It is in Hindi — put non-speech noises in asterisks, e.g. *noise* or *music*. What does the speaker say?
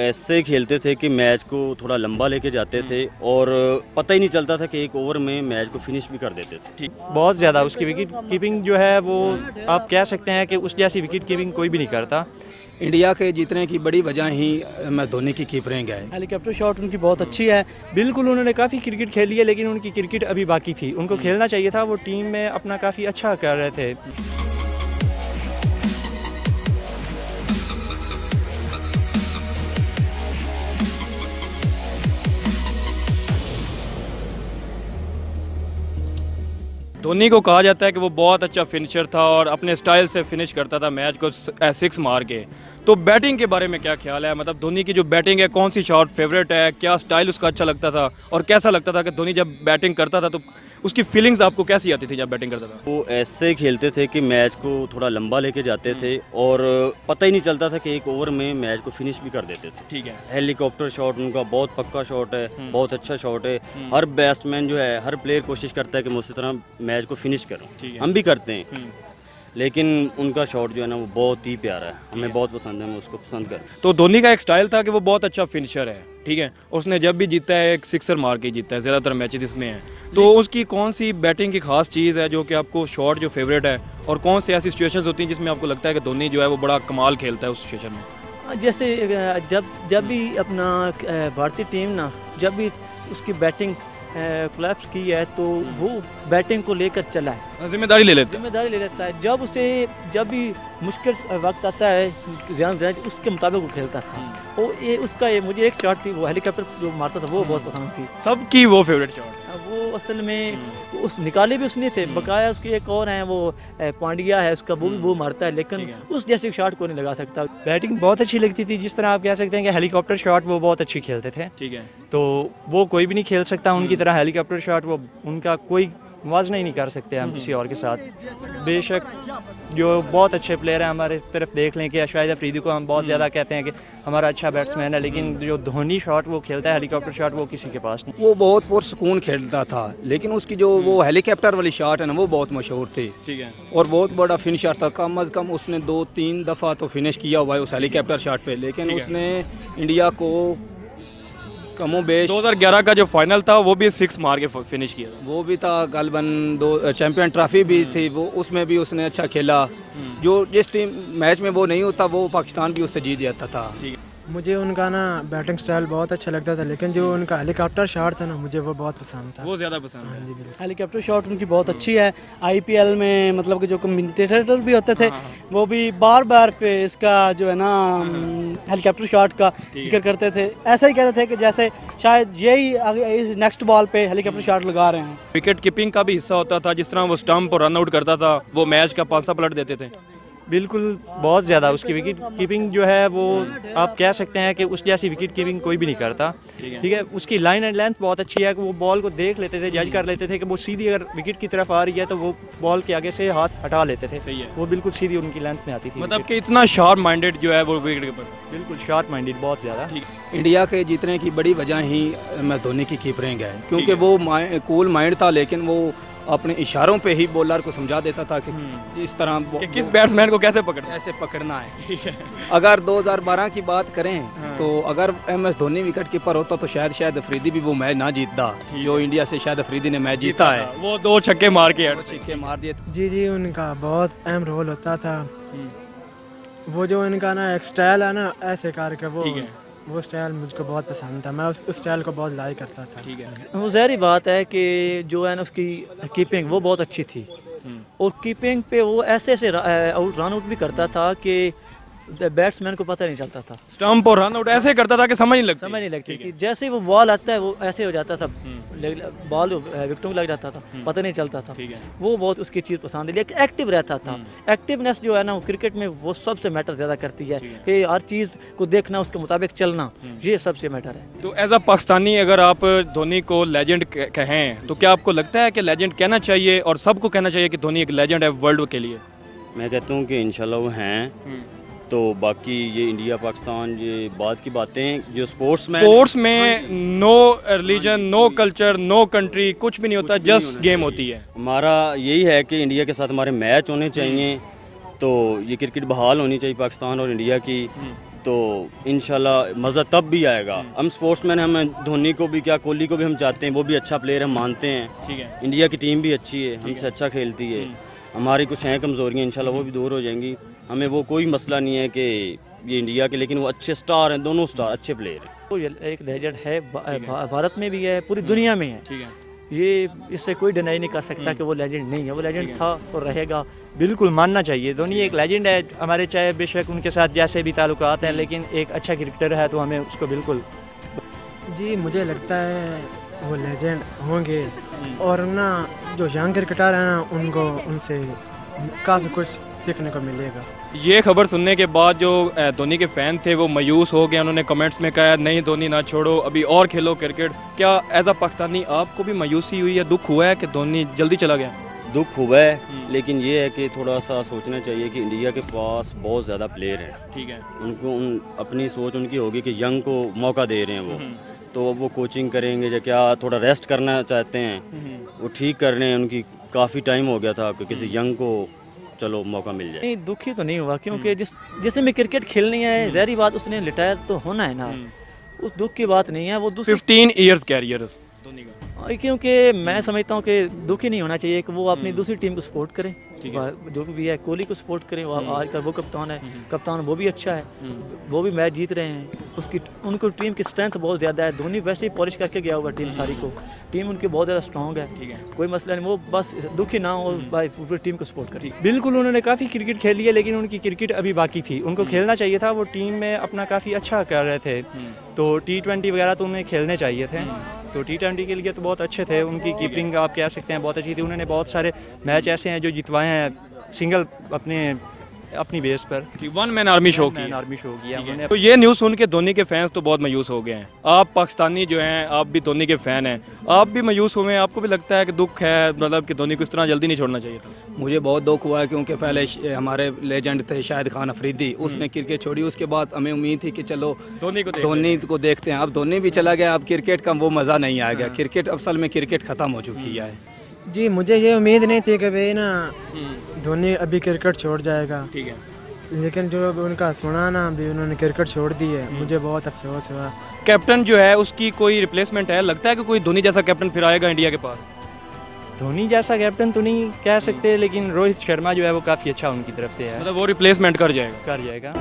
ऐसे खेलते थे कि मैच को थोड़ा लंबा लेके जाते थे और पता ही नहीं चलता था कि एक ओवर में मैच को फिनिश भी कर देते थे। बहुत ज़्यादा उसकी विकेट कीपिंग जो है वो आप कह सकते हैं कि उस जैसी विकेट कीपिंग कोई भी नहीं करता। इंडिया के जीतने की बड़ी वजह ही मैं धोनी की कीपरिंग है। हेलीकॉप्टर शॉट उनकी बहुत अच्छी है। बिल्कुल उन्होंने काफ़ी क्रिकेट खेली है लेकिन उनकी क्रिकेट अभी बाकी थी। उनको खेलना चाहिए था वो टीम में अपना काफ़ी अच्छा कर रहे थे। धोनी को कहा जाता है कि वो बहुत अच्छा फिनिशर था और अपने स्टाइल से फिनिश करता था मैच को सिक्स मार के। तो बैटिंग के बारे में क्या ख्याल है? मतलब धोनी की जो बैटिंग है कौन सी शॉट फेवरेट है? क्या स्टाइल उसका अच्छा लगता था? और कैसा लगता था कि धोनी जब बैटिंग करता था तो उसकी फीलिंग्स आपको कैसी आती थी जब बैटिंग करता था? वो ऐसे खेलते थे कि मैच को थोड़ा लंबा लेके जाते थे और पता ही नहीं चलता था कि एक ओवर में मैच को फिनिश भी कर देते थे। ठीक है। हेलीकॉप्टर शॉट उनका बहुत पक्का शॉट है बहुत अच्छा शॉट है। हर बैट्समैन जो है हर प्लेयर कोशिश करता है कि मैं उसी तरह मैच को फिनिश करूँ। हम भी करते हैं। लेकिन उनका शॉट जो है ना वो बहुत ही प्यारा है। हमें बहुत पसंद है मैं उसको पसंद कर तो धोनी का एक स्टाइल था कि वो बहुत अच्छा फिनिशर है ठीक है? उसने जब भी जीता है एक सिक्सर मार के जीता है ज़्यादातर मैचेस इसमें हैं। तो उसकी कौन सी बैटिंग की खास चीज़ है जो कि आपको शॉट जो फेवरेट है और कौन सी ऐसी सिचुएशंस होती हैं जिसमें आपको लगता है कि धोनी जो है वो बड़ा कमाल खेलता है उस सिचुएशन में? जैसे जब जब भी अपना भारतीय टीम ना जब भी उसकी बैटिंग क्लैप्स की है तो वो बैटिंग को लेकर चला है। ज़िम्मेदारी ले लेता हैं। ज़िम्मेदारी ले लेता है। जब उसे जब भी मुश्किल वक्त आता है ध्यान से उसके मुताबिक वो खेलता था। वो ये उसका ये मुझे एक शॉट थी वो हेलीकॉप्टर जो मारता था वो बहुत पसंद थी। सबकी वो फेवरेट शॉट वो असल में उस निकाले भी उसने थे बकाया उसकी एक और हैं वो पांड्या है उसका वो भी वो मारता है लेकिन है। उस जैसे शॉट को नहीं लगा सकता। बैटिंग बहुत अच्छी लगती थी जिस तरह आप कह सकते हैं कि हेलीकॉप्टर शॉट वो बहुत अच्छी खेलते थे। ठीक है। तो वो कोई भी नहीं खेल सकता उनकी तरह हेलीकॉप्टर शॉट वो उनका कोई मुवजना ही नहीं कर सकते हम किसी और के साथ। बेशक जो बहुत अच्छे प्लेयर हैं हमारे तरफ़ देख लें कि शाहिद अफरीदी को हम बहुत ज़्यादा कहते हैं कि हमारा अच्छा बैट्समैन है लेकिन जो धोनी शॉट वो खेलता है हेलीकॉप्टर शॉट वो किसी के पास नहीं। वो बहुत पुरसकून खेलता था लेकिन उसकी जो वो हेलीकॉप्टर वाली शॉट है ना वो बहुत मशहूर थी। ठीक है। और बहुत बड़ा फिनिशर था कम अज़ कम उसने दो तीन दफ़ा तो फिनिश किया हुआ है उस हेलीकॉप्टर शॉट पर लेकिन उसने इंडिया को कमो बेश। 2011 का जो फाइनल था वो भी सिक्स मार के फिनिश किया था। वो भी था गलबन दो चैम्पियन ट्रॉफी भी थी वो उसमें भी उसने अच्छा खेला। जो जिस टीम मैच में वो नहीं होता वो पाकिस्तान भी उससे जीत जाता था। मुझे उनका ना बैटिंग स्टाइल बहुत अच्छा लगता था लेकिन जो उनका हेलीकॉप्टर शॉट था ना मुझे वो बहुत पसंद था। वो ज़्यादा पसंद है। हाँ जी बिल्कुल। हेलीकॉप्टर शॉट उनकी बहुत अच्छी है। आईपीएल में मतलब कि जो कमेंटेटर भी होते थे वो भी बार बार पे इसका जो है ना हेलीकॉप्टर शॉट का ज़िक्र करते थे। ऐसा ही कहते थे कि जैसे शायद यही इस नेक्स्ट बॉल पे हेलीकॉप्टर शॉट लगा रहे हैं। विकेट कीपिंग का भी हिस्सा होता था जिस तरह वो स्टंप और रन आउट करता था वो मैच का पांसा पलट देते थे। बिल्कुल बहुत ज़्यादा उसकी विकेट कीपिंग जो है वो आप कह सकते हैं कि उस जैसी विकेट कीपिंग कोई भी नहीं करता। ठीक है। उसकी लाइन एंड लेंथ बहुत अच्छी है कि वो बॉल को देख लेते थे जज कर लेते थे कि वो सीधी अगर विकेट की तरफ़ आ रही है तो वो बॉल के आगे से हाथ हटा लेते थे। वो बिल्कुल सीधी उनकी लेंथ में आती थी मतलब कि इतना शार्प माइंडेड जो है वो विकेट कीपर बिल्कुल शार्प माइंडेड बहुत ज़्यादा। इंडिया के जीतने की बड़ी वजह ही एस धोनी की कीपरिंग है क्योंकि वो कूल माइंड था लेकिन वो अपने इशारों पे ही बॉलर को समझा देता था कि इस तरह वो- कि किस बैट्समैन को कैसे पकड़ना है? कैसे पकड़ना है? *laughs* अगर 2012 की बात करें हाँ। तो अगर M S Dhoni wicket keeper होता तो शायद शायद अफरीदी भी वो मैच ना जीतता। जो इंडिया से शायद अफरीदी ने मैच जीता है। वो दो छक्के मार के छक्के मार दिए। जी जी उनका बहुत अहम रोल होता था। वो जो इनका ना एक स्टाइल है ना ऐसे करके वो ठीक है। वो स्टाइल मुझको बहुत पसंद था। मैं उस उस स्टाइल को बहुत लाइक करता था। ठीक है। वो ज़हरी बात है कि जो है ना उसकी कीपिंग वो बहुत अच्छी थी। और कीपिंग पे वो ऐसे ऐसे आउट रन आउट भी करता था कि बैट्समैन को पता नहीं चलता था। स्टंप और रन आउट ऐसे करता था कि समझ नहीं लगती। समझ नहीं लगती थी जैसे ही वो बॉल आता है वो ऐसे हो जाता था। बॉल विकेटों में लग जाता था। पता नहीं चलता था। वो बहुत उसकी चीज़ पसंद है। लेकिन एक्टिव रहता था। एक्टिवनेस जो है ना वो क्रिकेट में वो सबसे मैटर ज़्यादा करती है। कि हर चीज़ को देखना उसके मुताबिक चलना ये सबसे मैटर है। तो एज अ पाकिस्तानी अगर आप धोनी को लेजेंड कहें तो क्या आपको लगता है कि लेजेंड कहना चाहिए और सबको कहना चाहिए कि धोनी एक लेजेंड है वर्ल्ड के लिए? मैं कहता हूँ कि इंशाल्लाह वो हैं। तो बाकी ये इंडिया पाकिस्तान ये बात की बातें जो स्पोर्ट्स में स्पोर्ट्स में no religion no culture no country कुछ भी नहीं होता जस्ट गेम होती। है। हमारा यही है कि इंडिया के साथ हमारे मैच होने चाहिए तो ये क्रिकेट बहाल होनी चाहिए पाकिस्तान और इंडिया की तो इंशाल्लाह मज़ा तब भी आएगा। हम स्पोर्ट्स मैन हम धोनी को भी क्या कोहली को भी हम चाहते हैं वो भी अच्छा प्लेयर हम मानते हैं। ठीक है। इंडिया की टीम भी अच्छी है हमसे अच्छा खेलती है। हमारी कुछ हैं कमज़ोरियाँ इंशाल्लाह वो भी दूर हो जाएँगी। हमें वो कोई मसला नहीं है कि ये इंडिया के लेकिन वो अच्छे स्टार हैं दोनों स्टार अच्छे प्लेयर हैं। वो ये एक लेजेंड है भारत में भी है पूरी दुनिया में है। ठीक है। ये इससे कोई डिनाई नहीं कर सकता कि वो लेजेंड नहीं है। वो लेजेंड था और रहेगा। बिल्कुल मानना चाहिए। धोनी एक लेजेंड है। हमारे चाहे बेशक उनके साथ जैसे भी ताल्लुकात हैं लेकिन एक अच्छा क्रिकेटर है तो हमें उसको बिल्कुल जी मुझे लगता है वो लेजेंड होंगे। और ना जो यंग क्रिकेटर हैं ना उनको उनसे काफ़ी कुछ सीखने को मिलेगा। ये खबर सुनने के बाद जो धोनी के फ़ैन थे वो मायूस हो गए। उन्होंने कमेंट्स में कहा नहीं धोनी ना छोड़ो। अभी और खेलो क्रिकेट क्या एज अ पाकिस्तानी आपको भी मायूसी हुई या दुख हुआ है कि धोनी जल्दी चला गया? दुख हुआ है लेकिन ये है कि थोड़ा सा सोचना चाहिए कि इंडिया के पास बहुत ज़्यादा प्लेयर हैं। ठीक है। उनको उन अपनी सोच उनकी होगी कि यंग को मौका दे रहे हैं वो। तो अब वो कोचिंग करेंगे या क्या थोड़ा रेस्ट करना चाहते हैं। वो ठीक कर रहे हैं उनकी काफ़ी टाइम हो गया था कि किसी यंग को चलो मौका मिल जाए। नहीं दुखी तो नहीं हुआ क्योंकि जिस जैसे मैं क्रिकेट खेलनी है जहरी बात उसने रिटायर तो होना है ना। उस दुख की बात नहीं है वो दूसरी फिफ्टीन ईयर्स कैरियर धोनी का और क्योंकि मैं समझता हूँ कि दुखी नहीं होना चाहिए कि वो अपनी दूसरी टीम को सपोर्ट करें। जो भी है कोहली को सपोर्ट करें। वो आज का वो कप्तान है। कप्तान वो भी अच्छा है। वो भी मैच जीत रहे हैं। उसकी उनको टीम की स्ट्रेंथ बहुत ज़्यादा है। धोनी वैसे ही पॉलिश करके गया हुआ टीम सारी को। टीम उनकी बहुत ज़्यादा स्ट्रॉन्ग है। कोई मसला नहीं। वो बस दुखी ना हो भाई पूरी टीम को सपोर्ट करें। बिल्कुल उन्होंने काफ़ी क्रिकेट खेली है लेकिन उनकी क्रिकेट अभी बाकी थी। उनको खेलना चाहिए था। वो टीम में अपना काफ़ी अच्छा कर रहे थे। तो टी ट्वेंटी वगैरह तो उन्हें खेलने चाहिए थे। तो टी ट्वेंटी के लिए तो बहुत अच्छे थे। उनकी कीपिंग आप कह सकते हैं बहुत अच्छी थी। उन्होंने बहुत सारे मैच ऐसे हैं जो जितवाए हैं सिंगल अपने अपनी बेस पर। वन मैन आर्मी शो की आर्मी शो किया उन्होंने तो ये न्यूज़ सुन के धोनी के फैंस तो बहुत मायूस हो गए हैं। आप पाकिस्तानी जो हैं आप भी धोनी के फ़ैन हैं। आप भी मायूस हुए हैं। आपको भी लगता है कि दुख है मतलब कि धोनी को इस तरह जल्दी नहीं छोड़ना चाहिए था? मुझे बहुत दुख हुआ है क्योंकि पहले हमारे लेजेंड थे शाहिद खान अफरीदी। उसने क्रिकेट छोड़ी। उसके बाद हमें उम्मीद थी कि चलो धोनी को धोनी को देखते हैं। अब धोनी भी चला गया। अब क्रिकेट का वो मज़ा नहीं आएगा क्रिकेट असल में क्रिकेट ख़त्म हो चुकी है। जी मुझे ये उम्मीद नहीं थी कि भाई ना धोनी अभी क्रिकेट छोड़ जाएगा। ठीक है। लेकिन जो उनका सुना ना अभी उन्होंने क्रिकेट छोड़ दी है मुझे बहुत अफसोस हुआ। कैप्टन जो है उसकी कोई रिप्लेसमेंट है? लगता है कि कोई धोनी जैसा कैप्टन फिर आएगा इंडिया के पास? धोनी जैसा कैप्टन तो नहीं कह सकते लेकिन रोहित शर्मा जो है वो काफ़ी अच्छा उनकी तरफ़ से है। मतलब वो रिप्लेसमेंट कर जाएगा। कर जाएगा।